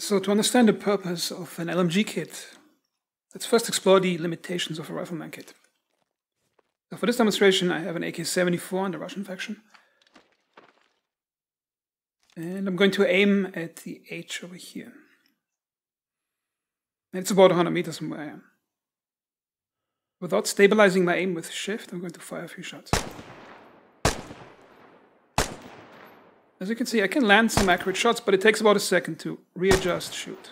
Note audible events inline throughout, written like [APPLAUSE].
So to understand the purpose of an LMG kit, let's first explore the limitations of a rifleman kit. So for this demonstration, I have an AK-74 in the Russian faction. And I'm going to aim at the H over here. It's about 100 meters from where I am. Without stabilizing my aim with shift, I'm going to fire a few shots. As you can see, I can land some accurate shots, but it takes about a second to readjust, shoot.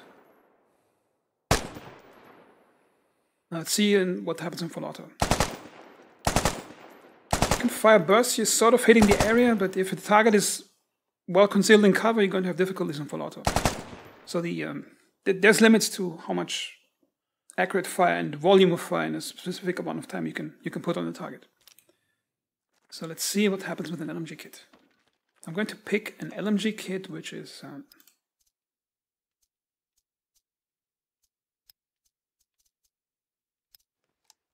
Now let's see what happens in full auto. You can fire bursts, you're sort of hitting the area, but if the target is well concealed in cover, you're going to have difficulties in full auto. So the um, there's limits to how much accurate fire and volume of fire in a specific amount of time you can you can put on the target. So let's see what happens with an LMG kit. I'm going to pick an LMG kit which is um,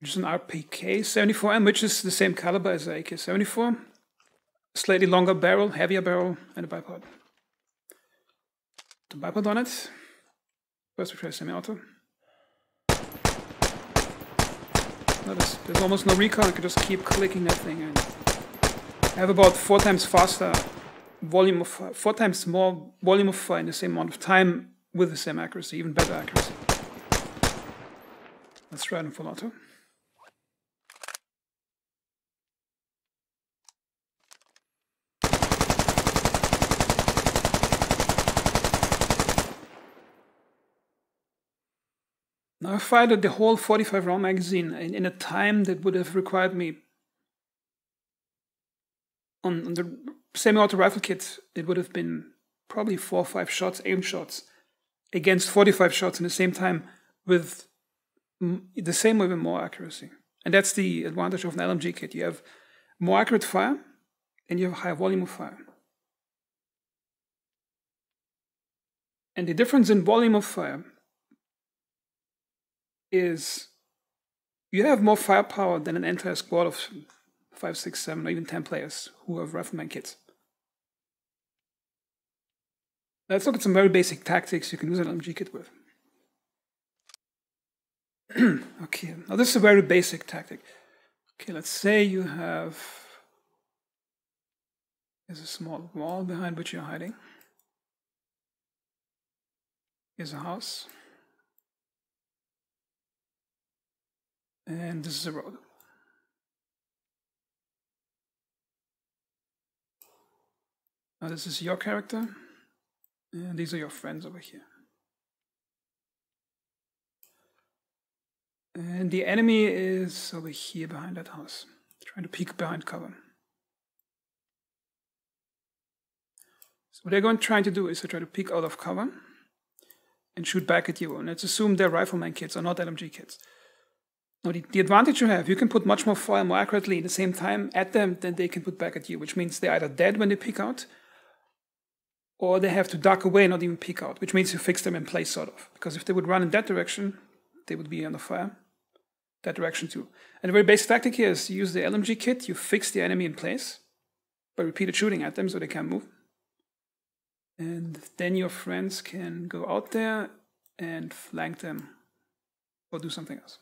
which is an RPK 74M, which is the same caliber as the AK 74. Slightly longer barrel, heavier barrel, and a bipod. The bipod on it. First we try semi-auto. Notice there's almost no recoil, I can just keep clicking that thing and I have about four times faster volume of four times more volume of fire in the same amount of time with the same accuracy, even better accuracy. Let's try it in full auto. Now I fired the whole 45 round magazine in, in, a time that would have required me on, on the semi-auto rifle kit, it would have been probably four or five shots, aim shots, against 45 shots in the same time with the same or even more accuracy. And that's the advantage of an LMG kit. You have more accurate fire and you have a higher volume of fire. And the difference in volume of fire is you have more firepower than an entire squad of five, six, seven, or even ten players who have rifleman kits. Let's look at some very basic tactics you can use an LMG kit with. [CLEARS THROAT] okay, now this is a very basic tactic. Okay, let's say you have there's a small wall behind which you're hiding. Here's a house. And this is a road. Now this is your character, and these are your friends over here. And the enemy is over here behind that house, trying to peek behind cover. So what they're going trying to do is to try to peek out of cover and shoot back at you. And let's assume they're rifleman kits or not LMG kits. Now, the, the advantage you have, you can put much more fire more accurately at the same time at them than they can put back at you, which means they're either dead when they peek out, or they have to duck away not even peek out, which means you fix them in place, sort of. Because if they would run in that direction, they would be under fire. That direction too. And the very basic tactic here is you use the LMG kit, you fix the enemy in place by repeated shooting at them so they can't move. And then your friends can go out there and flank them or do something else.